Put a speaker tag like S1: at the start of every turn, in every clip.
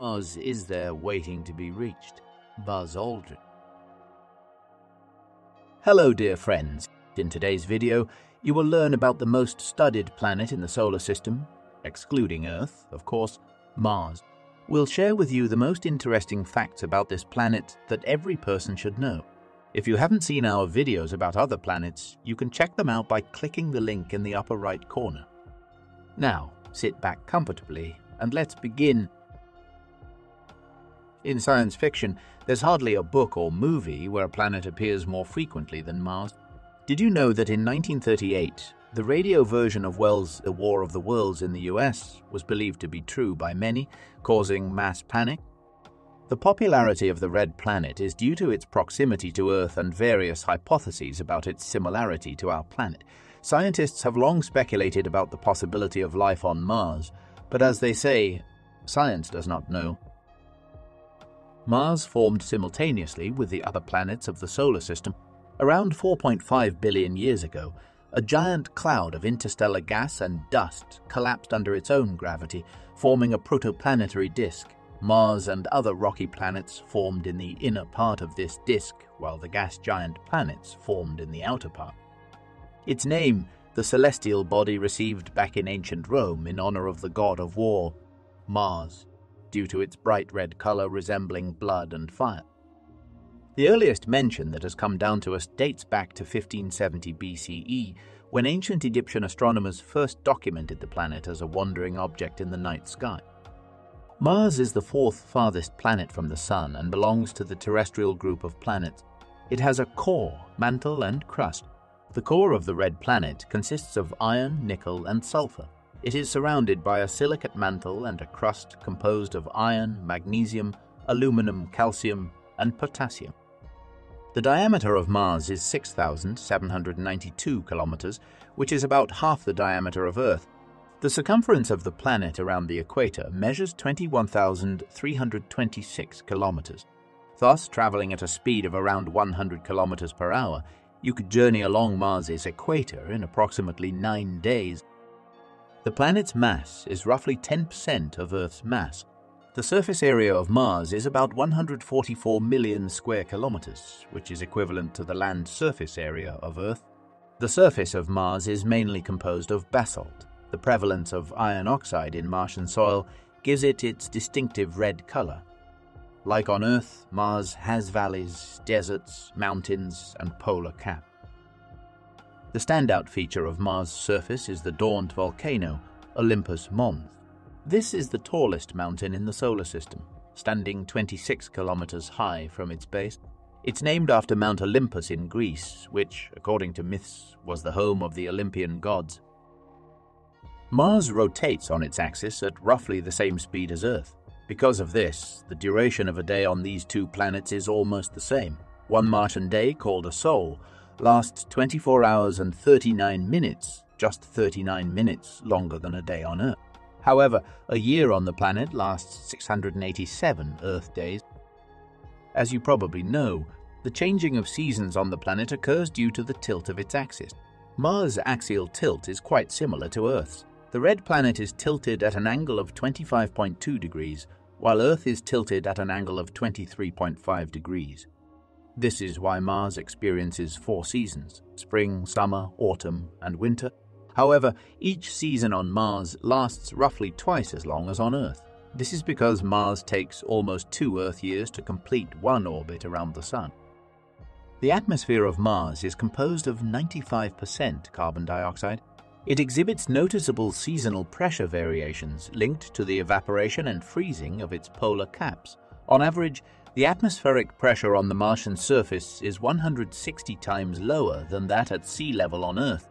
S1: Mars is there waiting to be reached? Buzz Aldrin. Hello, dear friends. In today's video, you will learn about the most studied planet in the solar system, excluding Earth, of course, Mars. We'll share with you the most interesting facts about this planet that every person should know. If you haven't seen our videos about other planets, you can check them out by clicking the link in the upper right corner. Now, sit back comfortably and let's begin. In science fiction, there's hardly a book or movie where a planet appears more frequently than Mars. Did you know that in 1938, the radio version of Wells' The War of the Worlds in the US was believed to be true by many, causing mass panic? The popularity of the red planet is due to its proximity to Earth and various hypotheses about its similarity to our planet. Scientists have long speculated about the possibility of life on Mars, but as they say, science does not know. Mars formed simultaneously with the other planets of the solar system around 4.5 billion years ago. A giant cloud of interstellar gas and dust collapsed under its own gravity, forming a protoplanetary disk. Mars and other rocky planets formed in the inner part of this disk, while the gas giant planets formed in the outer part. Its name, the celestial body received back in ancient Rome in honor of the god of war, Mars, due to its bright red color resembling blood and fire. The earliest mention that has come down to us dates back to 1570 BCE, when ancient Egyptian astronomers first documented the planet as a wandering object in the night sky. Mars is the fourth farthest planet from the Sun and belongs to the terrestrial group of planets. It has a core, mantle, and crust. The core of the red planet consists of iron, nickel, and sulfur. It is surrounded by a silicate mantle and a crust composed of iron, magnesium, aluminum, calcium, and potassium. The diameter of Mars is 6,792 kilometers, which is about half the diameter of Earth, the circumference of the planet around the equator measures 21,326 kilometers. Thus, traveling at a speed of around 100 kilometers per hour, you could journey along Mars's equator in approximately nine days. The planet's mass is roughly 10% of Earth's mass. The surface area of Mars is about 144 million square kilometers, which is equivalent to the land surface area of Earth. The surface of Mars is mainly composed of basalt, the prevalence of iron oxide in Martian soil gives it its distinctive red color. Like on Earth, Mars has valleys, deserts, mountains, and polar cap. The standout feature of Mars' surface is the dormant volcano, Olympus Mons. This is the tallest mountain in the solar system, standing 26 kilometers high from its base. It's named after Mount Olympus in Greece, which, according to myths, was the home of the Olympian gods. Mars rotates on its axis at roughly the same speed as Earth. Because of this, the duration of a day on these two planets is almost the same. One Martian day, called a sol, lasts 24 hours and 39 minutes, just 39 minutes longer than a day on Earth. However, a year on the planet lasts 687 Earth days. As you probably know, the changing of seasons on the planet occurs due to the tilt of its axis. Mars' axial tilt is quite similar to Earth's. The red planet is tilted at an angle of 25.2 degrees, while Earth is tilted at an angle of 23.5 degrees. This is why Mars experiences four seasons spring, summer, autumn, and winter. However, each season on Mars lasts roughly twice as long as on Earth. This is because Mars takes almost two Earth years to complete one orbit around the Sun. The atmosphere of Mars is composed of 95% carbon dioxide it exhibits noticeable seasonal pressure variations linked to the evaporation and freezing of its polar caps. On average, the atmospheric pressure on the Martian surface is 160 times lower than that at sea level on Earth.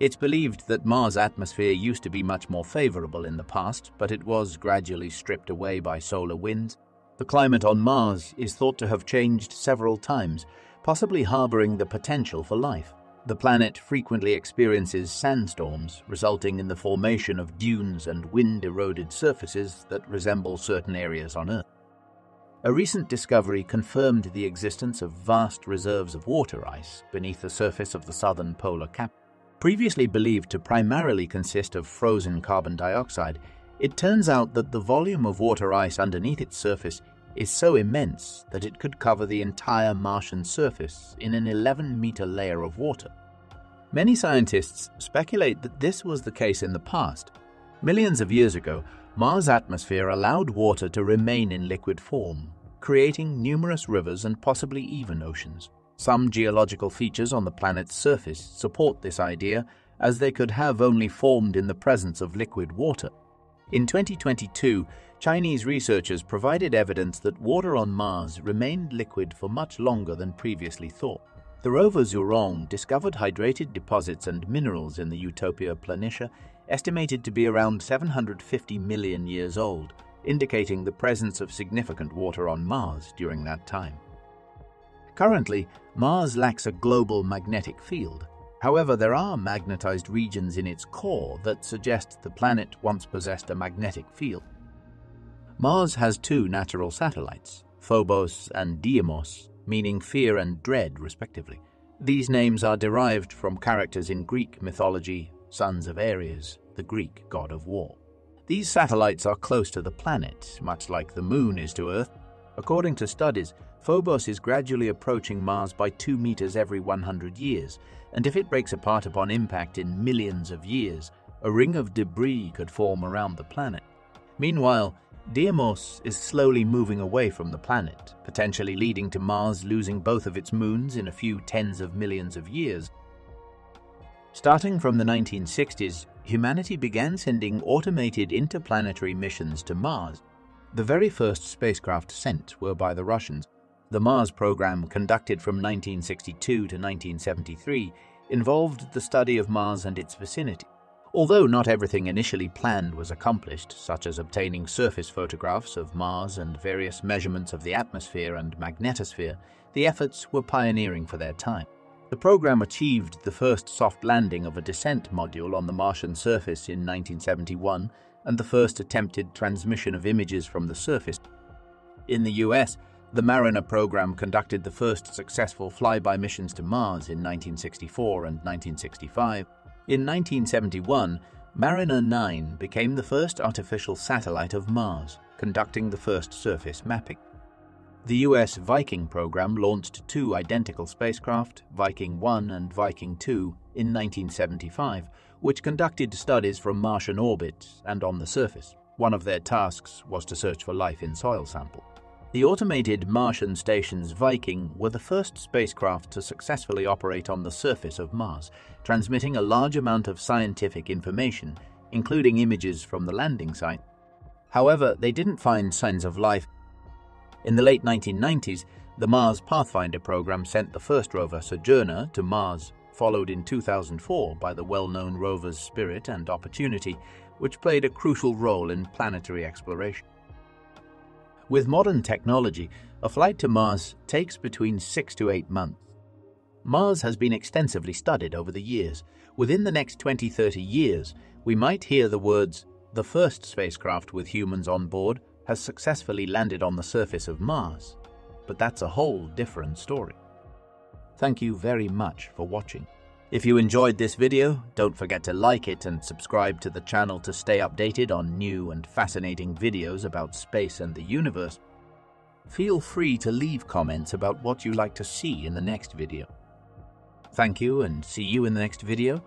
S1: It's believed that Mars' atmosphere used to be much more favorable in the past, but it was gradually stripped away by solar winds. The climate on Mars is thought to have changed several times, possibly harboring the potential for life. The planet frequently experiences sandstorms, resulting in the formation of dunes and wind eroded surfaces that resemble certain areas on Earth. A recent discovery confirmed the existence of vast reserves of water ice beneath the surface of the southern polar cap. Previously believed to primarily consist of frozen carbon dioxide, It turns out that the volume of water ice underneath its surface is so immense that it could cover the entire Martian surface in an 11 meter layer of water. Many scientists speculate that this was the case in the past. Millions of years ago, Mars' atmosphere allowed water to remain in liquid form, creating numerous rivers and possibly even oceans. Some geological features on the planet's surface support this idea, as they could have only formed in the presence of liquid water. In 2022, Chinese researchers provided evidence that water on Mars remained liquid for much longer than previously thought. The rover Zhurong discovered hydrated deposits and minerals in the Utopia planitia, estimated to be around 750 million years old, indicating the presence of significant water on Mars during that time. Currently, Mars lacks a global magnetic field. However, there are magnetized regions in its core that suggest the planet once possessed a magnetic field. Mars has two natural satellites, Phobos and Deimos, meaning fear and dread, respectively. These names are derived from characters in Greek mythology, sons of Ares, the Greek god of war. These satellites are close to the planet, much like the Moon is to Earth. According to studies, Phobos is gradually approaching Mars by 2 meters every 100 years, and if it breaks apart upon impact in millions of years, a ring of debris could form around the planet. Meanwhile, Deimos is slowly moving away from the planet, potentially leading to Mars losing both of its moons in a few tens of millions of years. Starting from the 1960s, humanity began sending automated interplanetary missions to Mars. The very first spacecraft sent were by the Russians. The Mars program, conducted from 1962 to 1973, involved the study of Mars and its vicinity. Although not everything initially planned was accomplished, such as obtaining surface photographs of Mars and various measurements of the atmosphere and magnetosphere, the efforts were pioneering for their time. The program achieved the first soft landing of a descent module on the Martian surface in 1971 and the first attempted transmission of images from the surface. In the US, the Mariner program conducted the first successful flyby missions to Mars in 1964 and 1965, in 1971, Mariner 9 became the first artificial satellite of Mars, conducting the first surface mapping. The US Viking program launched two identical spacecraft, Viking 1 and Viking 2, in 1975, which conducted studies from Martian orbit and on the surface. One of their tasks was to search for life in soil samples. The automated Martian stations Viking were the first spacecraft to successfully operate on the surface of Mars, transmitting a large amount of scientific information, including images from the landing site. However, they didn't find signs of life. In the late 1990s, the Mars Pathfinder program sent the first rover Sojourner to Mars, followed in 2004 by the well-known rovers Spirit and Opportunity, which played a crucial role in planetary exploration. With modern technology, a flight to Mars takes between six to eight months. Mars has been extensively studied over the years. Within the next 20 30 years, we might hear the words, the first spacecraft with humans on board has successfully landed on the surface of Mars. But that's a whole different story. Thank you very much for watching. If you enjoyed this video, don't forget to like it and subscribe to the channel to stay updated on new and fascinating videos about space and the universe. Feel free to leave comments about what you like to see in the next video. Thank you and see you in the next video.